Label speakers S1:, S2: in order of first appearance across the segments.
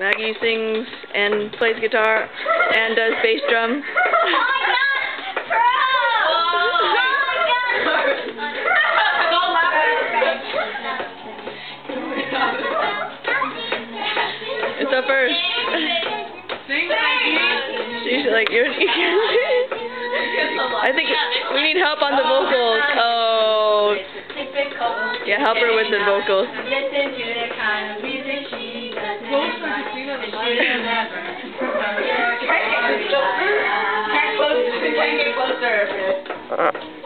S1: Maggie sings and plays guitar and does bass drum. it's up first. She's like, you're, I think we need help on the vocals. Oh. Yeah, help her with the vocals.
S2: Can't get closer. Can't get closer.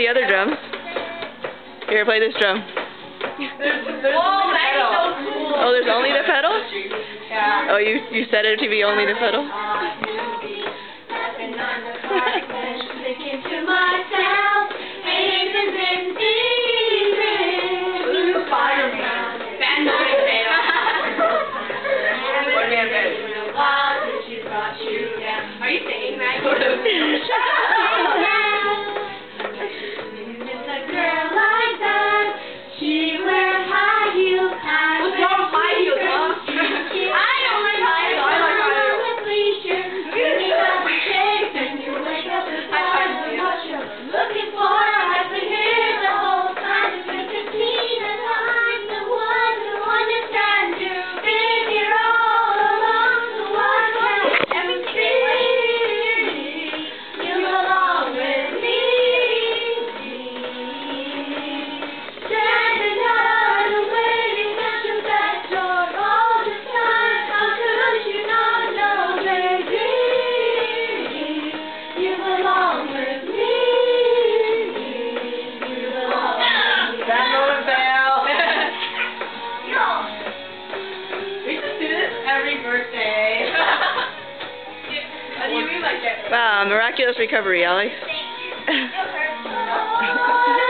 S2: the
S1: other drum. Here, play this drum. There's, there's Whoa, so cool. Oh, there's only the pedal? Yeah. Oh, you, you set it to be only the pedal?
S3: birthday. How do you read like that?
S1: Uh, miraculous recovery,
S2: Ellie.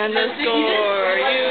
S2: And the
S1: score, you